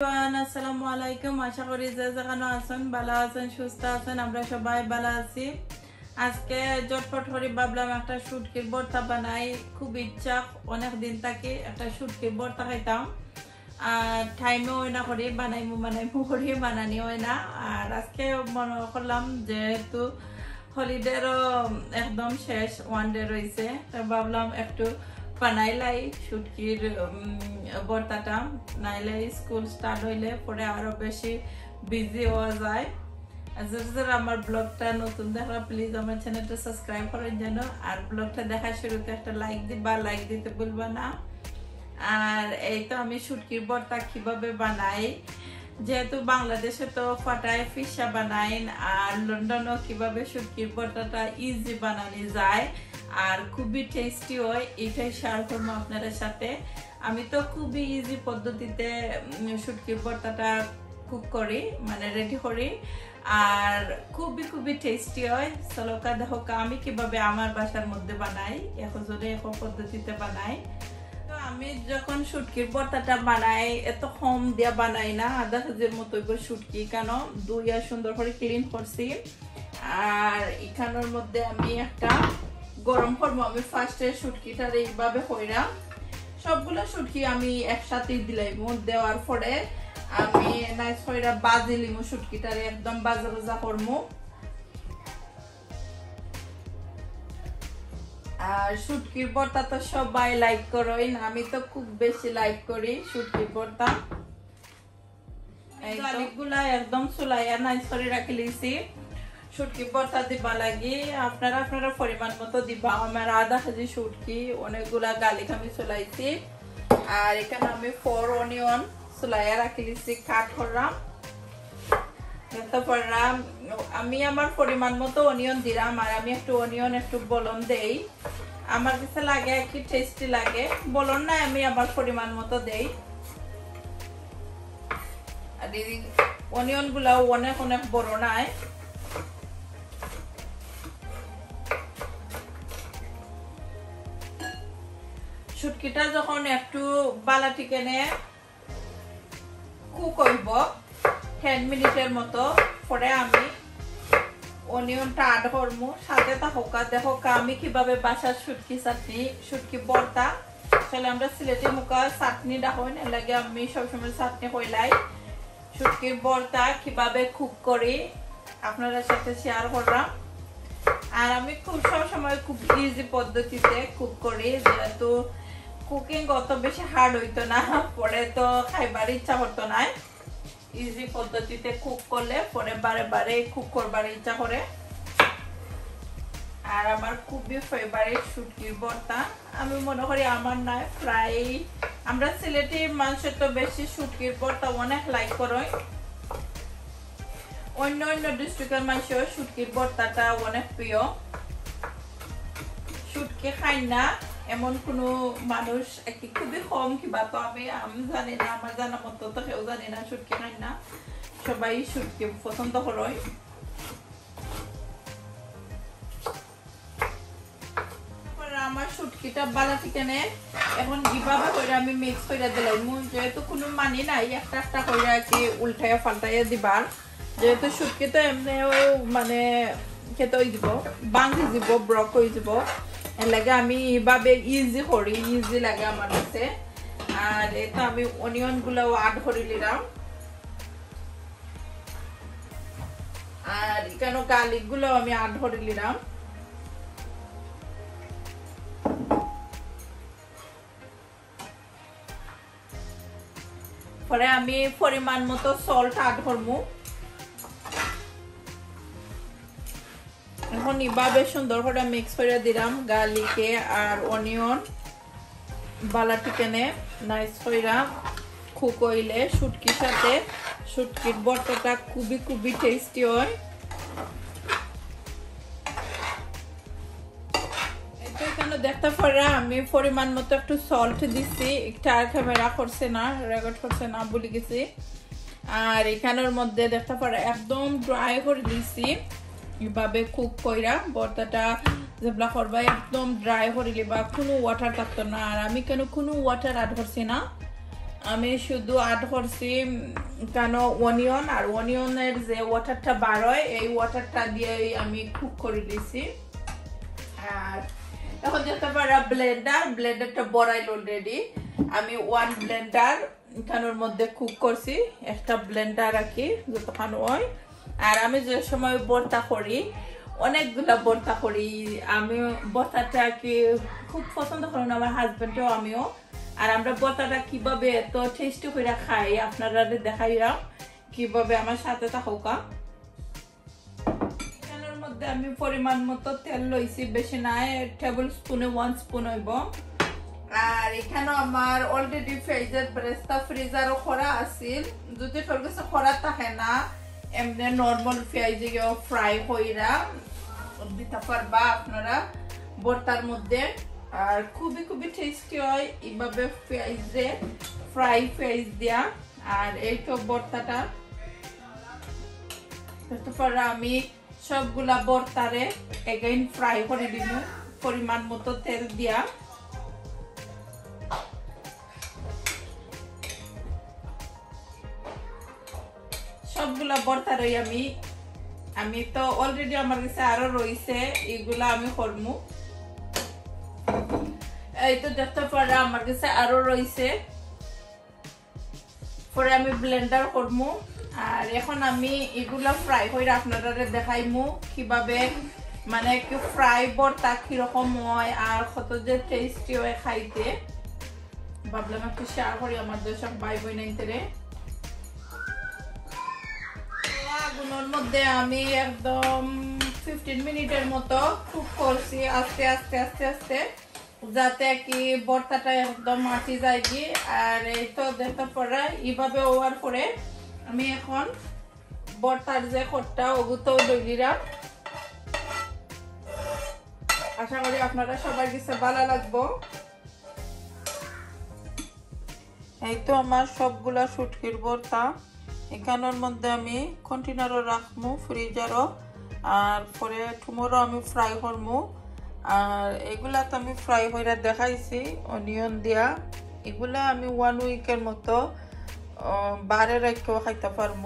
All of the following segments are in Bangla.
আসসালামু আলাইকুম আশা করি আছেন, ভালো আছেন, সুস্থ আছেন, আমরা সবাই ভালো আছি। আজকে জটপট করে ভাবলাম একটা ভর্তা বানাই। খুব ইচ্ছা, অনেক দিন থাকি একটা ভর্তা খাইতাম। আর টাইমও হয় না করে, বানাইমু বানাইমু বানানি হয় না আর আজকে মনে করলাম যেহেতু হলিডেরও একদম শেষ ওয়ান ডে রয়েছে তো ভাবলাম একটু বানাইলাই শুটকির বর্তাটা নাইলাই স্কুল স্টার্ট হইলে পরে আরও বেশি বিজি হওয়া যায় যারা আমার ব্লগটা নতুন দেখা প্লিজ আমার চ্যানেলটা সাবস্ক্রাইব করেন যেন আর ব্লগটা দেখার শুরুতে একটা লাইক দিবা লাইক দিতে বলবা না আর এই তো আমি শুটকির বর্তা কীভাবে বানাই যেহেতু বাংলাদেশে তো ফাটায় ফিসা বানাইন আর লন্ডনও কীভাবে শুটকির বর্তাটা ইজি বানানো যায় আর খুবই টেস্টি হয়, এটাই শেয়ার করব আপনাদের সাথে। আমি তো খুবই ইজি পদ্ধতিতে শুটকির ভর্তাটা কুক করি মানে রেডি করি। আর খুবই খুবই টেস্টি হয় চলকা দেখোকা আমি কীভাবে আমার বাসার মধ্যে বানাই যদি এখন পদ্ধতিতে বানাই। তো আমি যখন শুটকির ভর্তাটা বানাই, এত কম দিয়া বানাই না, আধা কেজির মতো শুটকি, কেন দুইয়া সুন্দর করে ক্লিন করছি। আর এখানোর মধ্যে আমি একটা গরম করব আমি ফার্স্টে শুটকিটার এইভাবে কইরা সবগুলো শুটকি আমি একসাথে দিলাম দেওয়ার পরে আমি নাইস কইরা বাজি লিমু শুটকিটারে একদম বাজা বাজা করব আর শুটকির ভর্তা তো সবাই লাইক করেন আমি তো খুব বেশি লাইক করি শুটকির ভর্তা গুলা একদম চুলাইয়া নাইস করে রাখি লিছি। শুটকি ভর্তা দিবা লাগি, আপনারা আপনারা পরিমাণ মতো দিবা। আমার আধা কেজি শুটকি, অনেকগুলা গালিক আমি চলাইছি। আর এখানে আমি ফোর অনিয়ন চুলাইয়া রাখি দিচ্ছি কাট করলাম তারপরলাম আমি আমার পরিমাণ মতো অনিয়ন দিলাম, আর আমি একটু অনিয়ন একটু বলন দেই। আমার কাছে লাগে কি টেস্টি লাগে। বলন না আমি আমার পরিমাণ মতো দেই। আর অনিয়ন গুলাও অনেক অনেক বড় নাই। শুটকিটা যখন একটু বালা টিকেনে কুক হইব টেন মিনিটের মতো, পরে আমি অনিয়নটা আড করব সাথে তা হোকা, দেখো আমি কীভাবে বাসার শুটকি চাটনি, শুটকি বর্তা, তাহলে আমরা সিলেটি মুখা চাটনি ডাকন লাগে আমি সবসময় চাটনি কইলাই। শুটকির বর্তা কীভাবে কুক করি, আপনাদের সাথে শেয়ার করলাম। আর আমি খুব সবসময় খুব ইজি পদ্ধতিতে কুক করি, যেহেতু কুকিং অত বেশি হার্ড হইতো না, পরে তো খাইবার ইচ্ছা করতো না। ইজি পদ্ধতিতে কুক করলে, পরে বারে বারে কুক করবার ইচ্ছা করে। আর আমার খুবই ফেভারিট শুটকির ভর্তা। আমি মনে করি আমার নয় প্রায় আমরা সিলেটি মানুষের তো বেশি শুটকির ভর্তা অনেক লাইক করো। অন্য অন্য ডিস্ট্রিক্টের মানুষের শুটকির ভর্তাটা অনেক প্রিয়। শুটকি খাই না এমন কোনো মানুষ একটি খুবই কম, কিবা তো আমি আমি জানি না, আমার জানা মতো তো কেউ জানি না শুটকি খাই না। সবাই শুটকি পছন্দ করয় আমার শুটকিটা বালা এখন কীভাবে করে আমি মিক্স করে দিলাম? যেহেতু কোনো মানি নাই, একটা একটা করে আর কি ফাল্টাইয়া দিবার। যেহেতু শুটকি তো মানে খেতে দিব বান্ধি দিব ব্রক হয়ে যাব লাগে আমি এইভাবে ইজি করি ইজি লাগে আমার কাছে। আর এটা আমি অনিয়ন গুলাও আড করে নিলাম। আর এখানে গার্লিকগুলো আমি আড করে নিলাম। পরে আমি পরিমাণ মতো সল্ট আড করব। এখন এভাবে সুন্দর করে মিক্স করে দিলাম গার্লিকে আর অনিয়ন বালা চিকেনে নাইস কইরা খুক শুটকির সাথে। শুটকির বর্তাটা খুবই খুবই টেস্টি হয়। দেখতে পারা? আমি পরিমাণ মতো একটু সল্ট দিচ্ছি একটা ক্যামেরা করছে না রেকর্ড করছে না বলে গেছি। আর এখানের মধ্যে দেখতে পারা, একদম ড্রাই করে দিচ্ছি এভাবে কুক কইরা বর্তাটা যেগুলা করবা, একদম ড্রাই করে লিবা কোনো ওয়াটার থাকতো না। আর আমি কেন কোনো ওয়াটার অ্যাড করছি না? আমি শুধু আট করছি কেন অনিয়ন আর অনিয়নের যে ওয়াটারটা বার হয়, এই ওয়াটারটা দিয়ে আমি কুক করে দিছি। আর এখন যেতে পারা ব্লেন্ডার ব্লেন্ডারটা বড়াইল অলরেডি আমি ওয়ান ব্লেন্ডার এখানোর মধ্যে কুক করছি, একটা ব্লেন্ডার রাখি যতক্ষণ হয়। আর আমি যে সময় বর্তা করি, অনেকগুলা বর্তা করি। আমি বর্তাটা কি খুব পছন্দ করি না, আমার হাজবেন্ডও আমিও। আর আমরা বর্তাটা কীভাবে এত টেস্টি করে খাই, আপনারা দেখাইলাম। কীভাবে আমার সাথে থাকা আমি পরিমাণ মতো তেল লইছি, বেশি নাই টেবিল স্পুনে ওয়ান স্পুন হইব। আর এখানে আমার অলরেডি ফ্রিজের ব্রেস্তা ফ্রিজারও খরা আছিল। যদি খরা থাকে না এমনি নর্মাল পেঁয়াজে ফ্রাই কইরা দিতে পারবা আপনারা। বর্তার মধ্যে। আর খুবই খুবই টেস্টি হয় এইভাবে পেঁয়াজে ফ্রাই পেঁয়াজ দেয়া। আর এই তো বর্তাটা। তারপর আমি সবগুলা বর্তারে এগেইন ফ্রাই করে দিব পরিমাণ মতো তেল দিয়া। সবগুলা বর্তারই আমি। আমি তো অলরেডি আমার কাছে আরও রয়েছে এগুলা আমি করমু। এই তো দেখতে পারা, আমার কাছে আরও রয়েছে পরে আমি ব্লেন্ডার করমু। আর এখন আমি এগুলা ফ্রাই করে আপনারা দেখাইমু, কীভাবে মানে কি ফ্রাই বর্তা কীরকম হয় আর কত যে টেস্টি হয় খাইতে। ভাবলাম একটু শেয়ার করি আমাদের সব ভাই বোন রে মধ্যে আমি একদম ফিফটিন মিনিটের মতো কুক করছি, আস্তে আস্তে আস্তে আস্তে, যাতে কি বর্তাটা একদম মাটি যায় কি, আর এই তো দেখতে পরে এইভাবে ওয়ার করে আমি এখন বর্তার যে খটটা ওগুতো দইলিরা আশা করি আপনারা সবাই কিছু ভালো লাগবো। এই তো আমার সবগুলা শুটকির বর্তা। এখানের মধ্যে আমি কন্টেনারও রাখব ফ্রিজারও আর পরে টুমোরও আমি ফ্রাই করব আর এগুলা তো আমি ফ্রাই করে দেখাইছি অনিয়ন দিয়া। এগুলা আমি ওয়ান উইকের মতো বারে রেখেও খাইতে পারব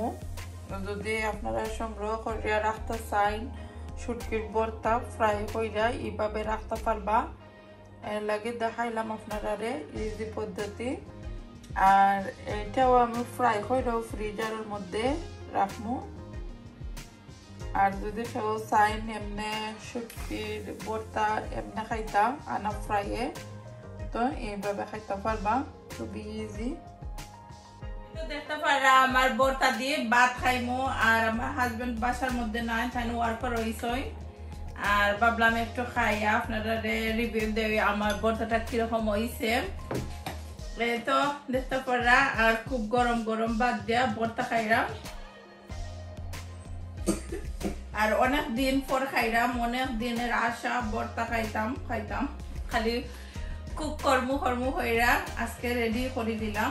যদি আপনারা সংগ্রহ করিয়া রাখতে চান শুটকির বর্তা ফ্রাই কইরা এইভাবে রাখতে পারবা। এর লাগে দেখাইলাম আপনারা ইজি পদ্ধতি। আর এটাও আমি ফ্রাই করেও ফ্রিজারের মধ্যে রাখব। আর যদি সব চাইন এমনি শুটকির বর্তা এমনি খাইতা, আনা ফ্রাইয়ে তো এইভাবে খাইতে পারবা। খুবই ইজি দেখতে পারা আমার বর্তা দিয়ে ভাত খাইমু, আর আমার হাজবেন্ড বাসার মধ্যে নাই, তাই ওয়ার্কার রয়েছে আর ভাবলাম একটু খাইয়া আপনারা রিভিউ দেই, আমার বর্তাটা কীরকম হয়েছে তো দেখতে পারা, আর খুব গরম গরম ভাত দিয়া বর্তা খাইলাম আর অনেক দিন পর খাইলাম অনেক দিনের আশা বর্তা খাইতাম খাইতাম। খালি কুক কর্ম কর্ম হইরা আজকে রেডি করে দিলাম।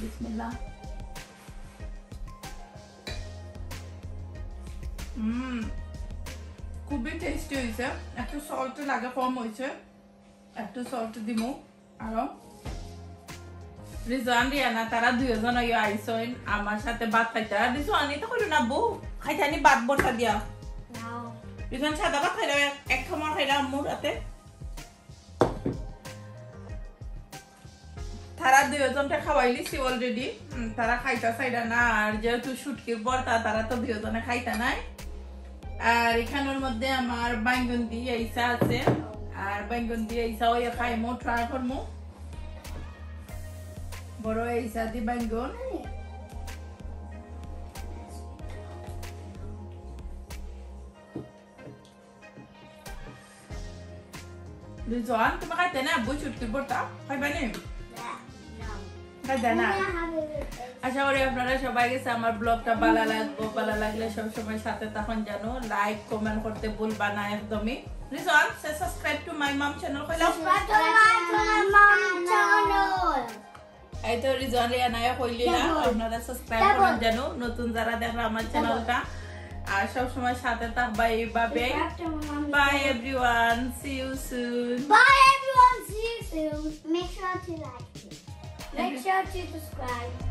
বিসমিল্লাহ। হুম খুবই টেস্টি হয়েছে একটু সল্ট লাগে, কম হয়েছে একটু সল্ট দিমু, আরও। রিয়ানা তারা দুইজন আইসইন আমার সাথে ভাত খাইতে আর রিজওয়ানি তো কইলো না বউ খাইতে আনি ভাত বর্তা দিয়া। No. সাদা ভাত খাইলে এক খামার খাইলে আম্মুর হাতে। তারা দুইজনটা খাওয়াই লিছি অলরেডি তারা খাইতা চাইটা না আর যেহেতু শুটকির বর্তা তারা তো দুইজনে খাইতা নাই। আর এখানের মধ্যে আমার বাইঙ্গন দিয়ে ইসা আছে। আর বাইঙ্গন দিয়ে ইসা ওই খাইমো ট্রাই করমু। বড় ইসা দি বাইঙ্গন রিজওয়ান তুমি খাইতে না বই শুটকির বর্তা খাইবা নি No. খাইতে না Can I have a little bit? আশা করি আপনারা সবাই গেছে আমার ব্লগটা ভালো লাগবো ভালো লাগলে সবসময় সাথে তখন জানো লাইক কমেন্ট করতে ভুলবা না একদমই। Reason subscribe to my mom channel কইলাম। এই তো রিজন রিয়া নায়া না আপনারা সাবস্ক্রাইব করেন জানো নতুন যারা দেখল আমার চ্যানেলটা আর সবসময় সাথে থাকবা এইভাবে bye everyone see you soon Bye everyone. See you soon. Make sure to like. Make sure to subscribe.